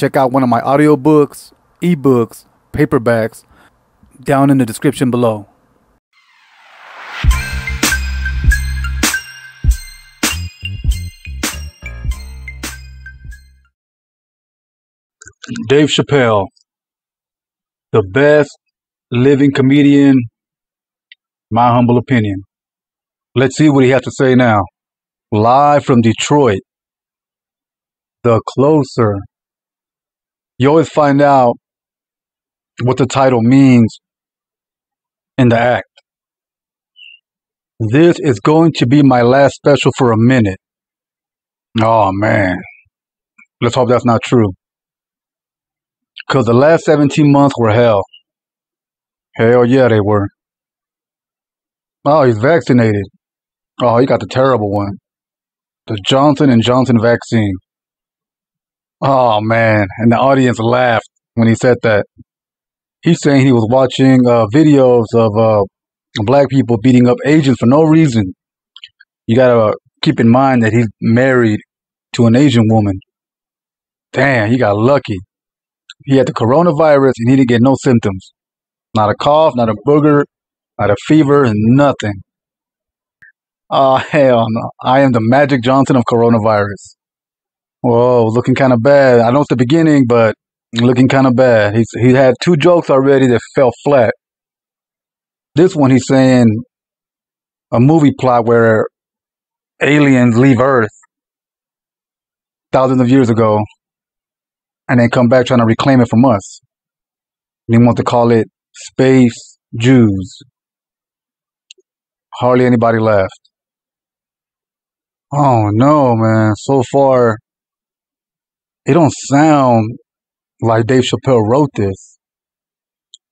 check out one of my audiobooks, ebooks, paperbacks down in the description below. Dave Chappelle, the best living comedian, my humble opinion. Let's see what he has to say now. Live from Detroit. The closer. You always find out what the title means in the act. This is going to be my last special for a minute. Oh man. Let's hope that's not true. Because the last 17 months were hell. Hell yeah, they were. Oh, he's vaccinated. Oh, he got the terrible one. The Johnson and Johnson vaccine. Oh man, and the audience laughed when he said that. He's saying he was watching uh, videos of uh, black people beating up Asians for no reason. You gotta keep in mind that he's married to an Asian woman. Damn, he got lucky. He had the coronavirus and he didn't get no symptoms. Not a cough, not a booger, not a fever, and nothing. Oh, hell no. I am the Magic Johnson of coronavirus. Whoa, looking kind of bad. I know it's the beginning, but looking kind of bad. He's, he had two jokes already that fell flat. This one, he's saying a movie plot where aliens leave Earth thousands of years ago and then come back trying to reclaim it from us. They want to call it Space Jews. Hardly anybody left. Oh no, man. So far, it don't sound like Dave Chappelle wrote this.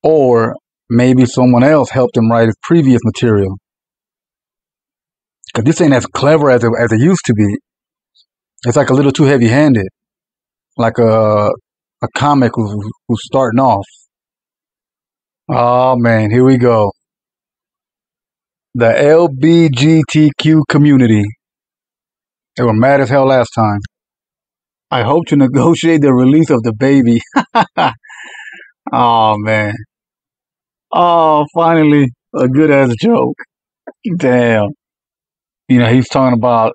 Or maybe someone else helped him write his previous material. Because this ain't as clever as it, as it used to be. It's like a little too heavy handed. Like a, a comic who's starting off. Oh man, here we go. The LBGTQ community they were mad as hell last time. I hope to negotiate the release of DaBaby. oh man. Oh, finally a good ass joke. Damn. You know, he's talking about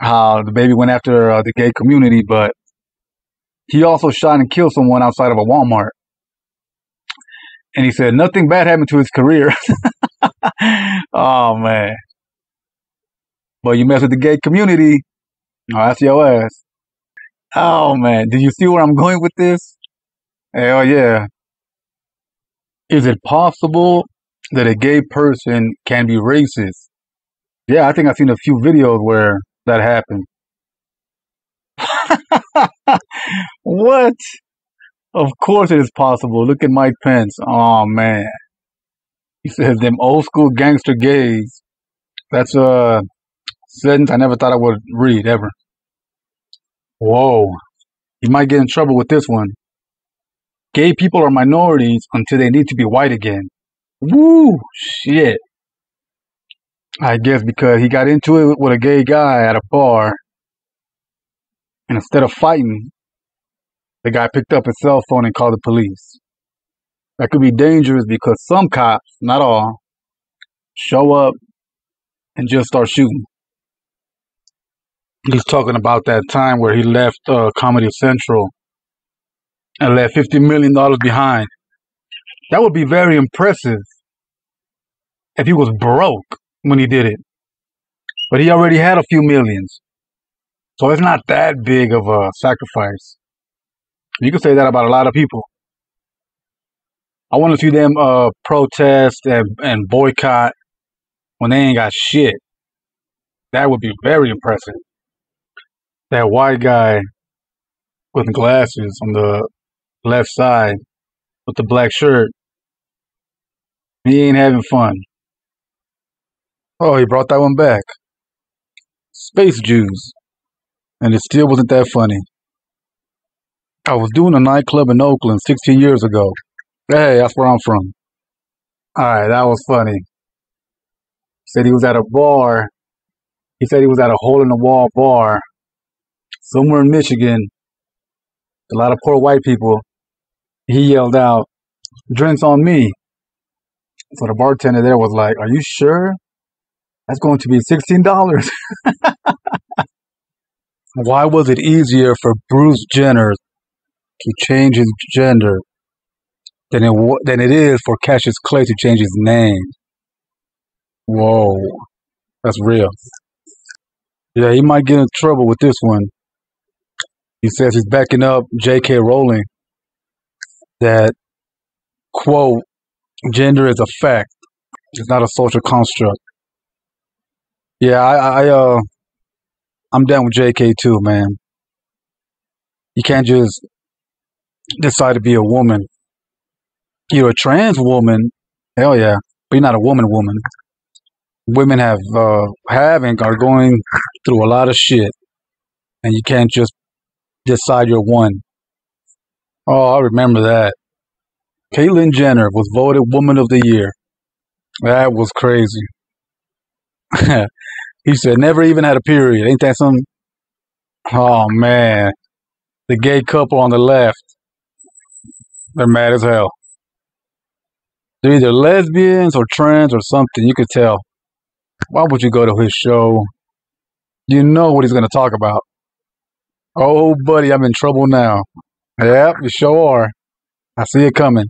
how DaBaby went after uh, the gay community, but he also shot and killed someone outside of a Walmart. And he said nothing bad happened to his career. oh man. But you mess with the gay community, oh, that's your ass. Oh man, do you see where I'm going with this? Hell yeah. Is it possible that a gay person can be racist? Yeah, I think I've seen a few videos where that happened. what? Of course it is possible. Look at Mike Pence. Oh man. He says them old school gangster gays. That's a sentence I never thought I would read ever. Whoa. You might get in trouble with this one. Gay people are minorities until they need to be white again. Woo! Shit. I guess because he got into it with a gay guy at a bar. And instead of fighting, the guy picked up his cell phone and called the police. That could be dangerous because some cops, not all, show up and just start shooting he's talking about that time where he left uh, Comedy Central and left fifty million dollars behind. That would be very impressive if he was broke when he did it, but he already had a few millions, so it's not that big of a sacrifice. You can say that about a lot of people. I want to see them uh, protest and, and boycott when they ain't got shit. That would be very impressive that white guy with glasses on the left side with the black shirt, he ain't having fun. Oh, he brought that one back. Space Jews. And it still wasn't that funny. I was doing a nightclub in Oakland 16 years ago. Hey, that's where I'm from. Alright, that was funny. Said he was at a bar. He said he was at a hole in the wall bar somewhere in Michigan. a lot of poor white people. He yelled out, "Drinks on me!" So the bartender there was like, "Are you sure? That's going to be sixteen dollars." Why was it easier for Bruce Jenner to change his gender than it than it is for Cassius Clay to change his name? Whoa, that's real. Yeah, he might get in trouble with this one. He says he's backing up J.K. Rowling that quote gender is a fact. It's not a social construct. Yeah, I, I uh I'm down with JK too, man. You can't just decide to be a woman. You're a trans woman, hell yeah, but you're not a woman woman. Women have uh have and are going through a lot of shit. And you can't just decide you're one. Oh, I remember that. Caitlyn Jenner was voted Woman of the Year. That was crazy. he said, never even had a period. Ain't that something? Oh, man. The gay couple on the left, they're mad as hell. They're either lesbians or trans or something. You could tell. Why would you go to his show? You know what he's going to talk about. Oh, buddy, I'm in trouble now. Yep, you sure are. I see it coming.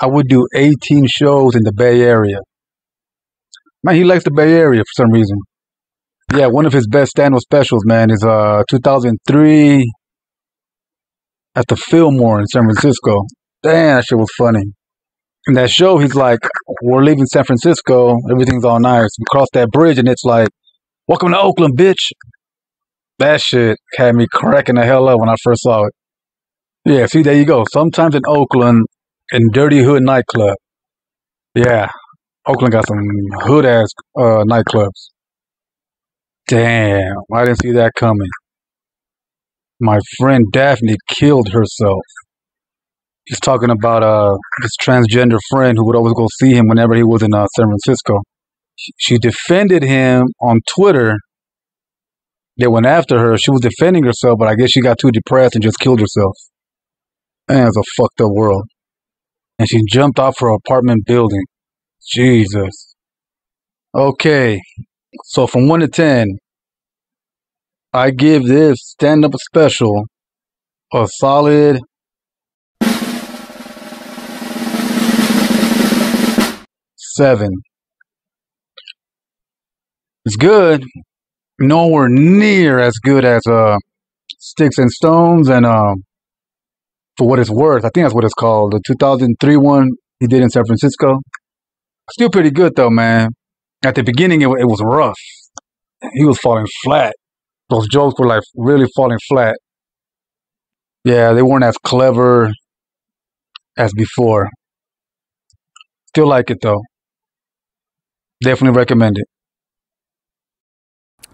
I would do 18 shows in the Bay Area. Man, he likes the Bay Area for some reason. Yeah, one of his best stand-up specials, man, is uh 2003 at the Fillmore in San Francisco. Damn, that shit was funny. In that show, he's like, "We're leaving San Francisco. Everything's all nice. We cross that bridge, and it's like, welcome to Oakland, bitch." That shit had me cracking the hell up when I first saw it. Yeah, see, there you go. Sometimes in Oakland, in Dirty Hood nightclub. Yeah, Oakland got some hood ass uh, nightclubs. Damn, I didn't see that coming. My friend Daphne killed herself. He's talking about uh this transgender friend who would always go see him whenever he was in uh, San Francisco. She defended him on Twitter. They went after her. She was defending herself, but I guess she got too depressed and just killed herself. Man, it's a fucked up world and she jumped off her apartment building. Jesus. Okay, so from 1 to 10, I give this stand up special a solid seven. It's good, nowhere near as good as uh, Sticks and Stones and uh, for what it's worth. I think that's what it's called. The 2003 one he did in San Francisco. Still pretty good though, man. At the beginning, it, it was rough. He was falling flat. Those jokes were like really falling flat. Yeah, they weren't as clever as before. Still like it though. Definitely recommend it.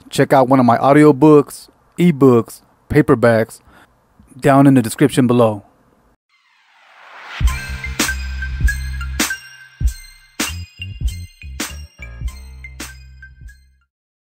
Check out one of my audiobooks, ebooks, paperbacks down in the description below.